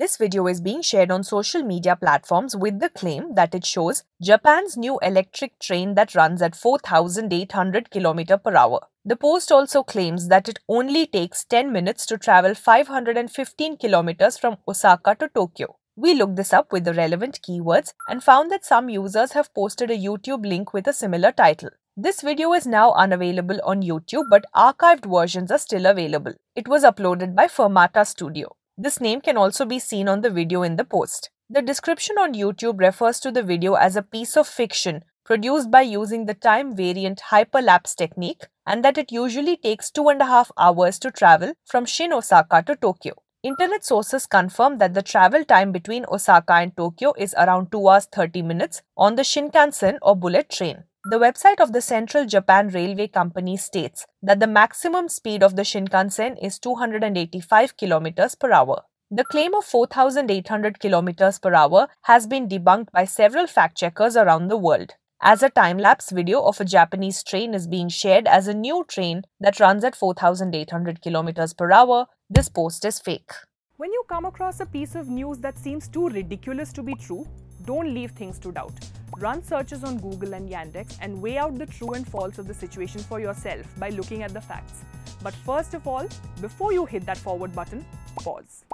This video is being shared on social media platforms with the claim that it shows Japan's new electric train that runs at 4800 km per hour. The post also claims that it only takes 10 minutes to travel 515 kilometers from Osaka to Tokyo. We looked this up with the relevant keywords and found that some users have posted a YouTube link with a similar title. This video is now unavailable on YouTube but archived versions are still available. It was uploaded by Fermata Studio. This name can also be seen on the video in the post. The description on YouTube refers to the video as a piece of fiction produced by using the time variant hyperlapse technique and that it usually takes two and a half hours to travel from Shin Osaka to Tokyo. Internet sources confirm that the travel time between Osaka and Tokyo is around 2 hours 30 minutes on the Shinkansen or bullet train. The website of the Central Japan Railway Company states that the maximum speed of the Shinkansen is 285 km per hour. The claim of 4800 km per hour has been debunked by several fact checkers around the world. As a time lapse video of a Japanese train is being shared as a new train that runs at 4800 km per hour, this post is fake. When you come across a piece of news that seems too ridiculous to be true, don't leave things to doubt. Run searches on Google and Yandex and weigh out the true and false of the situation for yourself by looking at the facts. But first of all, before you hit that forward button, pause.